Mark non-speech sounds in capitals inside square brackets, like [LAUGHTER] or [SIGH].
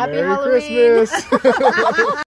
Happy Merry Halloween. Christmas. [LAUGHS]